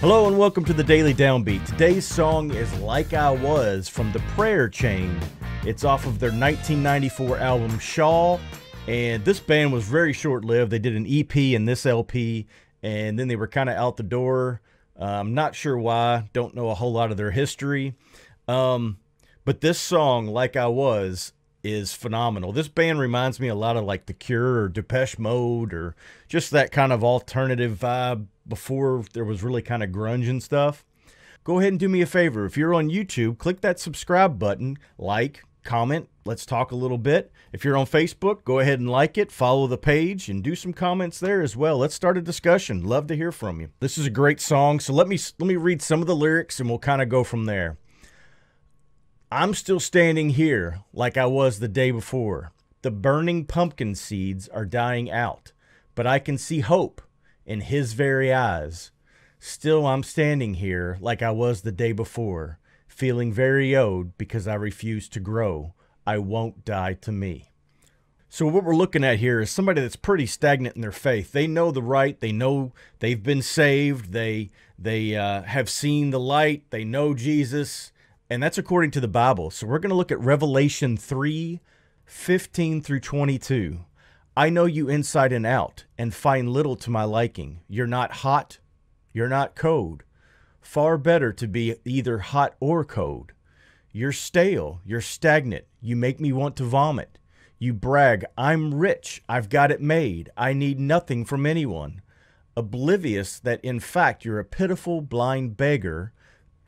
Hello and welcome to the Daily Downbeat. Today's song is Like I Was from the Prayer Chain. It's off of their 1994 album Shawl, and this band was very short lived. They did an EP and this LP, and then they were kind of out the door. Uh, I'm not sure why, don't know a whole lot of their history. Um, but this song, Like I Was, is phenomenal. This band reminds me a lot of like The Cure or Depeche Mode or just that kind of alternative vibe before there was really kind of grunge and stuff. Go ahead and do me a favor. If you're on YouTube, click that subscribe button, like, comment, let's talk a little bit. If you're on Facebook, go ahead and like it, follow the page, and do some comments there as well. Let's start a discussion. Love to hear from you. This is a great song, so let me let me read some of the lyrics and we'll kind of go from there. I'm still standing here like I was the day before. The burning pumpkin seeds are dying out, but I can see hope in his very eyes. Still, I'm standing here like I was the day before, feeling very old because I refuse to grow. I won't die to me. So, what we're looking at here is somebody that's pretty stagnant in their faith. They know the right, they know they've been saved, they, they uh, have seen the light, they know Jesus and that's according to the Bible. So we're going to look at Revelation 3 15 through 22. I know you inside and out, and find little to my liking. You're not hot, you're not cold. Far better to be either hot or cold. You're stale, you're stagnant, you make me want to vomit. You brag, I'm rich, I've got it made, I need nothing from anyone. Oblivious that in fact you're a pitiful blind beggar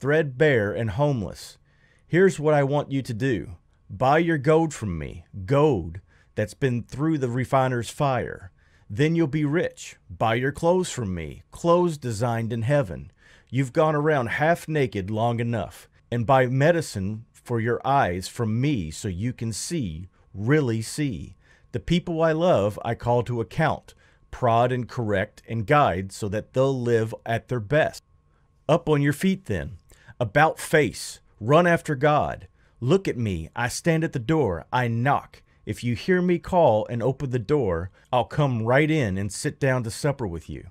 threadbare, and homeless. Here's what I want you to do buy your gold from me, gold that's been through the refiner's fire. Then you'll be rich. Buy your clothes from me, clothes designed in heaven. You've gone around half naked long enough. And buy medicine for your eyes from me so you can see, really see. The people I love, I call to account, prod and correct and guide so that they'll live at their best. Up on your feet then. About face, run after God. Look at me, I stand at the door, I knock. If you hear me call and open the door, I'll come right in and sit down to supper with you.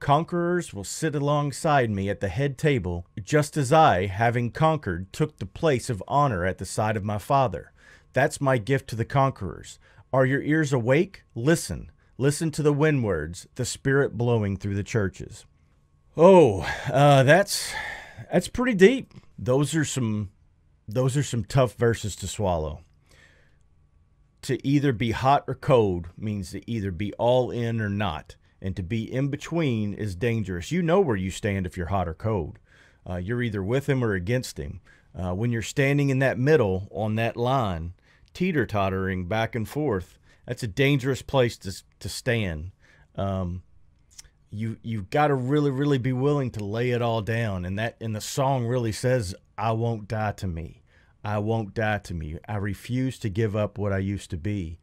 Conquerors will sit alongside me at the head table, just as I, having conquered, took the place of honor at the side of my Father. That's my gift to the conquerors. Are your ears awake? Listen. Listen to the windwards, the Spirit blowing through the churches. Oh, uh, that's that's pretty deep. Those are some those are some tough verses to swallow. To either be hot or cold means to either be all in or not. And to be in between is dangerous. You know where you stand if you're hot or cold. Uh, you're either with him or against him. Uh, when you're standing in that middle on that line, teeter tottering back and forth, that's a dangerous place to, to stand. Um, you you've got to really really be willing to lay it all down and that and the song really says i won't die to me. I won't die to me. I refuse to give up what i used to be.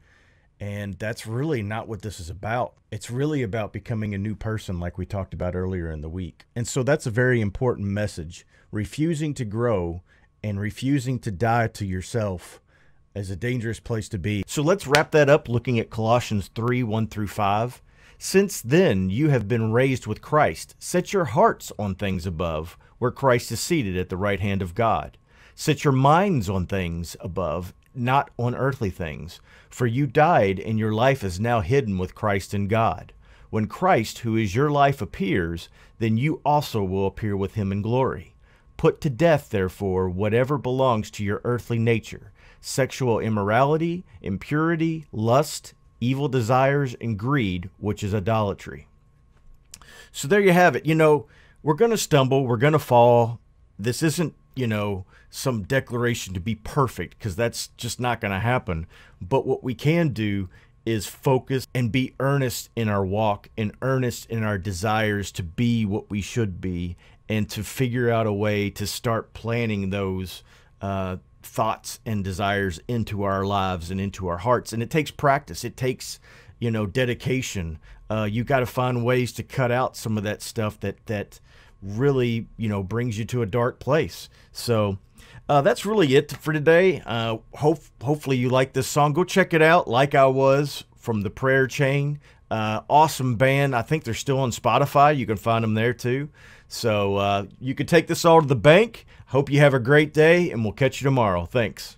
And that's really not what this is about. It's really about becoming a new person like we talked about earlier in the week. And so that's a very important message. Refusing to grow and refusing to die to yourself is a dangerous place to be. So let's wrap that up looking at colossians 3 1 through 5 since then you have been raised with Christ. Set your hearts on things above, where Christ is seated at the right hand of God. Set your minds on things above, not on earthly things. For you died, and your life is now hidden with Christ in God. When Christ, who is your life, appears, then you also will appear with him in glory. Put to death, therefore, whatever belongs to your earthly nature sexual immorality, impurity, lust, evil desires, and greed, which is idolatry. So there you have it. You know, we're going to stumble, we're going to fall. This isn't, you know, some declaration to be perfect because that's just not going to happen. But what we can do is focus and be earnest in our walk and earnest in our desires to be what we should be and to figure out a way to start planning those uh, thoughts and desires into our lives and into our hearts. And it takes practice. It takes, you know, dedication. Uh, you got to find ways to cut out some of that stuff that that really, you know, brings you to a dark place. So. Uh, that's really it for today. Uh, hope hopefully you like this song. Go check it out. Like I was from the Prayer Chain. Uh, awesome band. I think they're still on Spotify. You can find them there too. So uh, you can take this all to the bank. Hope you have a great day, and we'll catch you tomorrow. Thanks.